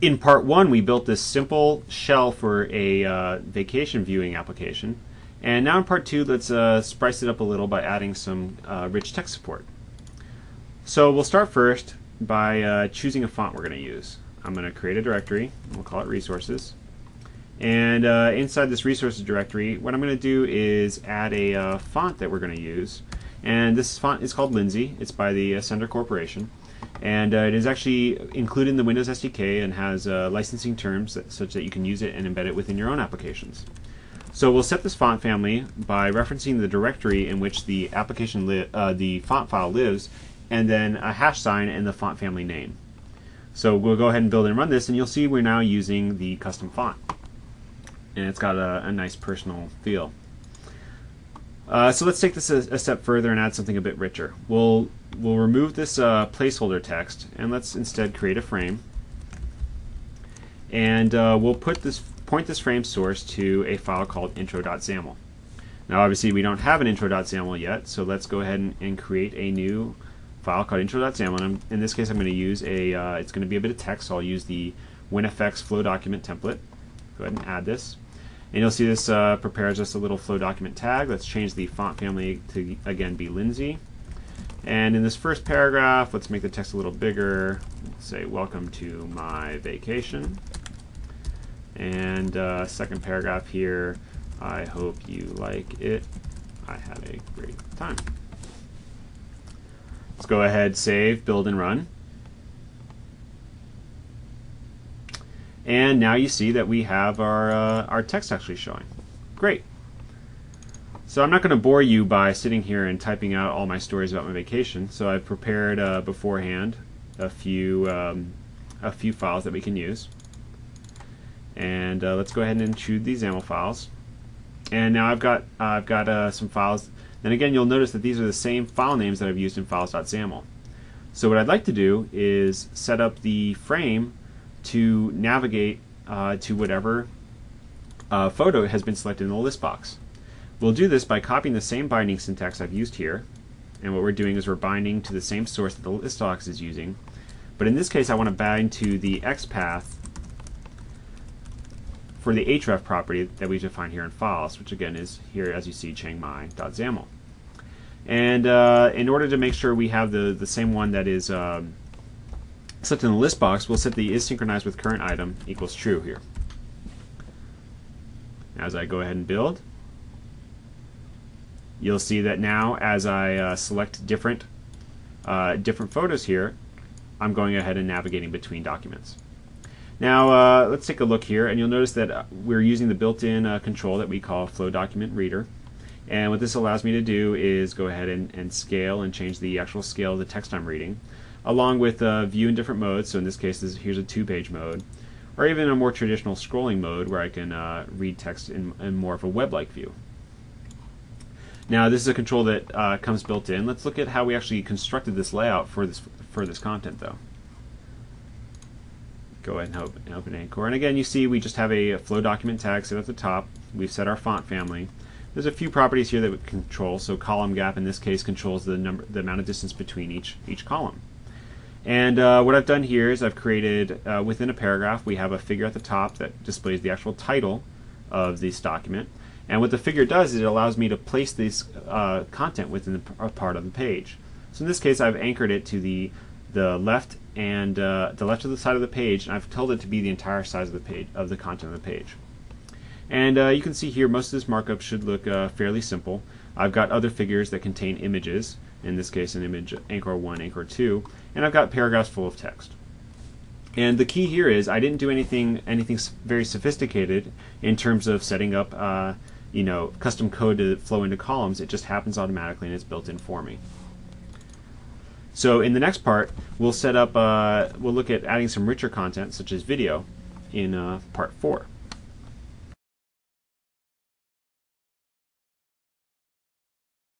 in part one, we built this simple shell for a uh, vacation viewing application. And now in part two, let's uh, spice it up a little by adding some uh, rich text support. So we'll start first by uh, choosing a font we're going to use. I'm going to create a directory. We'll call it resources. And uh, inside this resources directory, what I'm going to do is add a uh, font that we're going to use. And this font is called Lindsey. It's by the Ascender Corporation. And uh, it is actually included in the Windows SDK and has uh, licensing terms that, such that you can use it and embed it within your own applications. So we'll set this font family by referencing the directory in which the application uh, the font file lives, and then a hash sign and the font family name. So we'll go ahead and build and run this, and you'll see we're now using the custom font. And it's got a, a nice personal feel. Uh, so let's take this a, a, step further and add something a bit richer. We'll we'll remove this uh, placeholder text and let's instead create a frame. And uh, we'll put this point this frame source to a file called intro.xaml. Now obviously we don't have an intro.xaml yet, so let's go ahead and, and create a new file called intro.xaml. And in this case I'm going to use a, uh, it's going to be a bit of text, so I'll use the WinFX flow document template. Go ahead and add this. And you'll see this uh, prepares us a little flow document tag. Let's change the font family to, again, be Lindsey. And in this first paragraph, let's make the text a little bigger. Let's say, welcome to my vacation. And uh, second paragraph here, I hope you like it. I had a great time. Let's go ahead, save, build, and run. And now you see that we have our, uh, our text actually showing. Great. So I'm not going to bore you by sitting here and typing out all my stories about my vacation. So I've prepared uh, beforehand a few um, a few files that we can use. And uh, let's go ahead and choose these XAML files. And now I've got uh, I've got uh, some files. Then again, you'll notice that these are the same file names that I've used in files.xaml. So what I'd like to do is set up the frame to navigate uh, to whatever uh, photo has been selected in the list box. We'll do this by copying the same binding syntax I've used here. And what we're doing is we're binding to the same source that the list box is using. But in this case, I want to bind to the XPath for the href property that we define here in files, which again is here, as you see, chiangmai.xaml. And uh, in order to make sure we have the, the same one that is um, Set in the list box, we'll set the is synchronized with current item equals true here. As I go ahead and build, you'll see that now as I uh, select different uh, different photos here, I'm going ahead and navigating between documents. Now uh, let's take a look here and you'll notice that uh, we're using the built-in uh, control that we call flow document reader and what this allows me to do is go ahead and, and scale and change the actual scale of the text I'm reading along with uh, view in different modes. So in this case, this, here's a two-page mode, or even a more traditional scrolling mode where I can read text in, in, more of a web-like view. Now this is a control that uh, comes built in. Let's look at how we actually constructed this layout for this for this content though. Go ahead and open, open Angkor. And again, you see we just have a flow document tag set at the top. We've set our font family. There's a few properties here that we control. So column gap in this case controls the number, the amount of distance between each each column. And uh, what I've done here is I've created, uh, within a paragraph, we have a figure at the top that displays the actual title of this document. And what the figure does is it allows me to place this uh, content within a part of the page. So in this case, I've anchored it to the the left and uh, the left of the side of the page, and I've told it to be the entire size of the page of the content of the page. And uh, you can see here, most of this markup should look uh, fairly simple. I've got other figures that contain images, in this case an image anchor 1, anchor 2, and I've got paragraphs full of text. And the key here is I didn't do anything anything very sophisticated in terms of setting up uh, you know custom code to flow into columns. It just happens automatically and it's built in for me. So in the next part, we'll set up uh, we'll look at adding some richer content such as video in uh, part four.